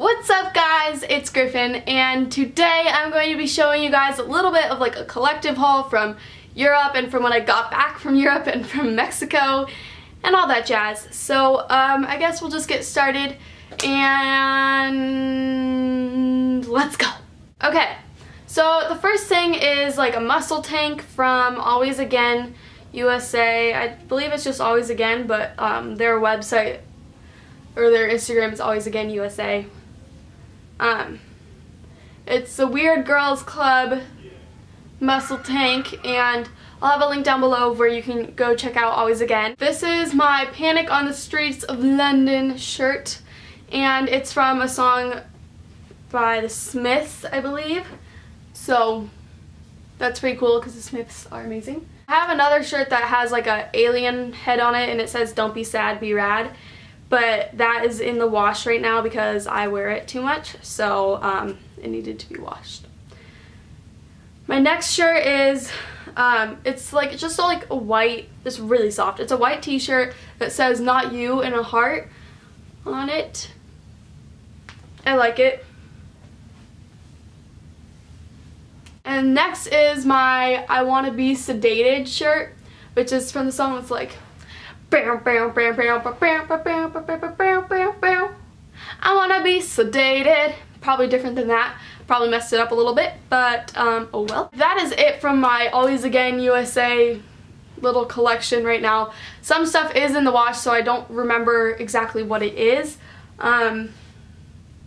What's up guys, it's Griffin and today I'm going to be showing you guys a little bit of like a collective haul from Europe and from when I got back from Europe and from Mexico and all that jazz. So um, I guess we'll just get started and let's go. Okay, so the first thing is like a muscle tank from Always Again USA. I believe it's just Always Again, but um, their website or their Instagram is Always Again USA. Um, it's a Weird Girls Club muscle tank and I'll have a link down below where you can go check out Always Again. This is my Panic on the Streets of London shirt and it's from a song by the Smiths, I believe. So that's pretty cool because the Smiths are amazing. I have another shirt that has like a alien head on it and it says don't be sad, be rad. But that is in the wash right now because I wear it too much. So um, it needed to be washed. My next shirt is, um, it's like just a, like a white, it's really soft. It's a white t-shirt that says not you in a heart on it. I like it. And next is my I Wanna Be Sedated shirt, which is from the song that's like I wanna be sedated. Probably different than that. Probably messed it up a little bit, but um, oh well. That is it from my Always Again USA little collection right now. Some stuff is in the wash, so I don't remember exactly what it is. Um,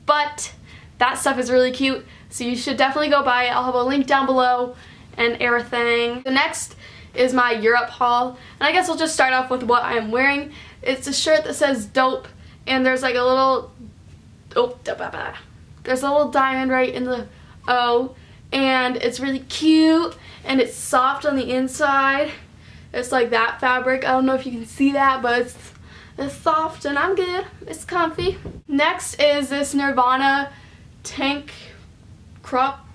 but that stuff is really cute, so you should definitely go buy it. I'll have a link down below and everything. The next is my Europe haul. And I guess I'll just start off with what I'm wearing. It's a shirt that says dope and there's like a little, oh, there's a little diamond right in the O and it's really cute and it's soft on the inside. It's like that fabric. I don't know if you can see that, but it's, it's soft and I'm good. It's comfy. Next is this Nirvana tank crop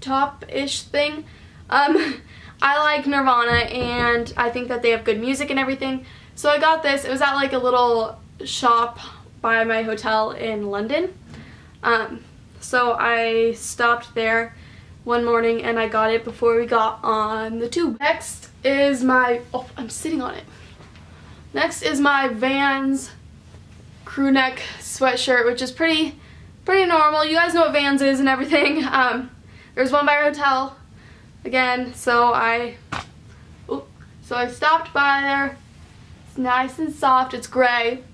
top-ish thing. Um, I like Nirvana and I think that they have good music and everything. So I got this. It was at like a little shop by my hotel in London. Um, so I stopped there one morning and I got it before we got on the tube. Next is my, oh, I'm sitting on it. Next is my Vans crew neck sweatshirt, which is pretty, pretty normal. You guys know what Vans is and everything. Um, there's one by our hotel again. So I, so I stopped by there. It's nice and soft. It's gray.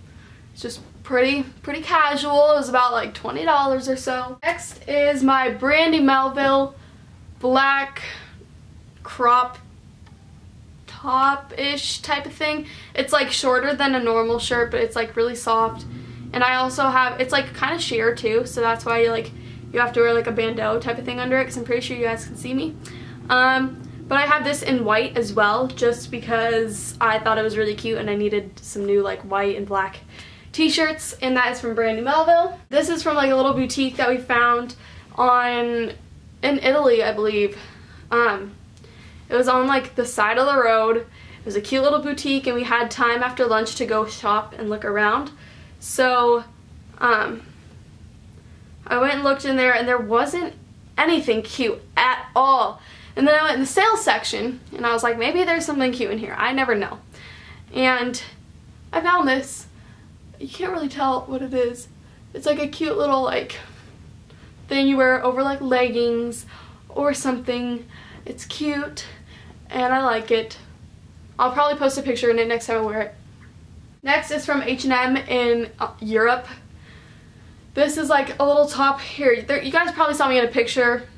It's just pretty, pretty casual. It was about like $20 or so. Next is my Brandy Melville black crop top-ish type of thing. It's like shorter than a normal shirt, but it's like really soft. And I also have, it's like kind of sheer too, so that's why you like, you have to wear like a bandeau type of thing under it because I'm pretty sure you guys can see me. Um, but I have this in white as well just because I thought it was really cute and I needed some new like white and black t-shirts and that is from Brandy Melville. This is from like a little boutique that we found on in Italy I believe. Um, it was on like the side of the road. It was a cute little boutique and we had time after lunch to go shop and look around. So um, I went and looked in there and there wasn't anything cute at all. And then I went in the sales section and I was like, maybe there's something cute in here. I never know. And I found this. You can't really tell what it is. It's like a cute little like thing you wear over like leggings or something. It's cute and I like it. I'll probably post a picture in it next time I wear it. Next is from H&M in uh, Europe. This is like a little top here. There, you guys probably saw me in a picture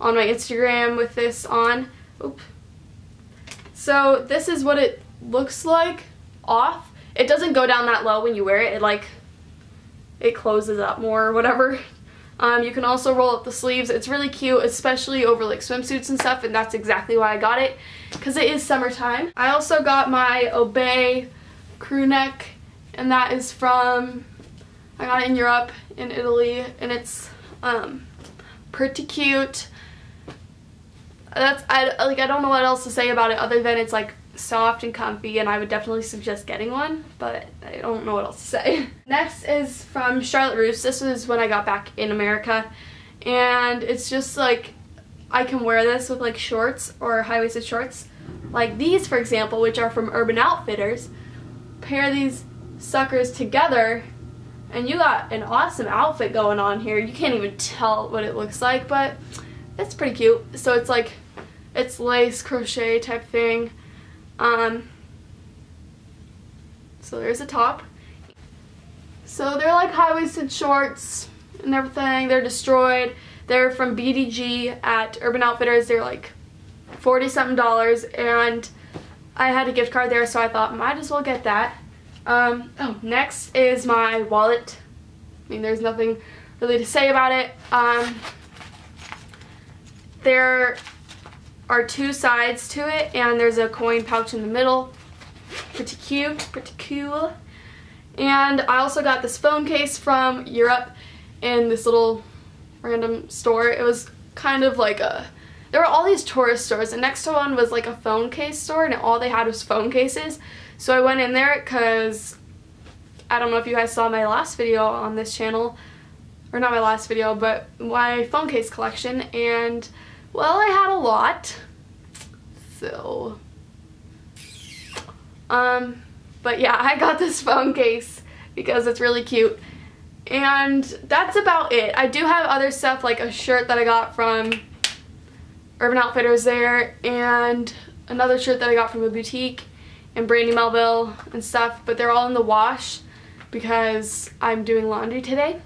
on my Instagram with this on. Oop. So this is what it looks like off. It doesn't go down that low when you wear it. It like, it closes up more or whatever. Um, you can also roll up the sleeves. It's really cute, especially over like swimsuits and stuff, and that's exactly why I got it, because it is summertime. I also got my Obey crew neck, and that is from, I got it in Europe, in Italy, and it's um, pretty cute that's I like I don't know what else to say about it other than it's like soft and comfy and I would definitely suggest getting one, but I don't know what else to say. Next is from Charlotte Russe. This was when I got back in America and it's just like I can wear this with like shorts or high-waisted shorts like these for example which are from Urban Outfitters. Pair these suckers together and you got an awesome outfit going on here. You can't even tell what it looks like but it's pretty cute. So it's like it's lace crochet type thing um, so there's a top. So they're like high-waisted shorts and everything. They're destroyed. They're from BDG at Urban Outfitters. They're like 40 something dollars and I had a gift card there so I thought might as well get that. Um, oh, next is my wallet. I mean, there's nothing really to say about it. Um, there are two sides to it and there's a coin pouch in the middle. Pretty cute, pretty cool. And I also got this phone case from Europe in this little random store. It was kind of like a, there were all these tourist stores and next to one was like a phone case store and all they had was phone cases. So I went in there because I don't know if you guys saw my last video on this channel, or not my last video, but my phone case collection and well, I had a lot. So, um, but yeah, I got this phone case because it's really cute. And that's about it. I do have other stuff like a shirt that I got from Urban Outfitters there and another shirt that I got from a boutique in Brandy Melville and stuff, but they're all in the wash because I'm doing laundry today.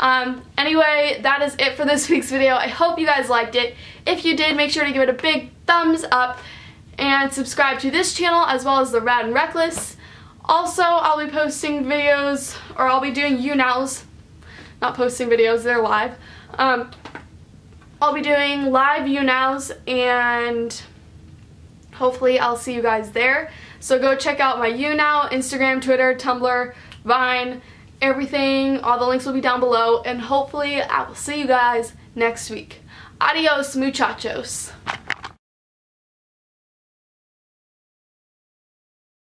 Um, anyway, that is it for this week's video. I hope you guys liked it. If you did, make sure to give it a big thumbs up and subscribe to this channel as well as the Rad and Reckless. Also, I'll be posting videos, or I'll be doing You Nows. Not posting videos, they're live. Um, I'll be doing live You Nows, and hopefully I'll see you guys there. So go check out my You Now, Instagram, Twitter, Tumblr, Vine, everything. All the links will be down below. And hopefully I will see you guys next week. Adios, muchachos.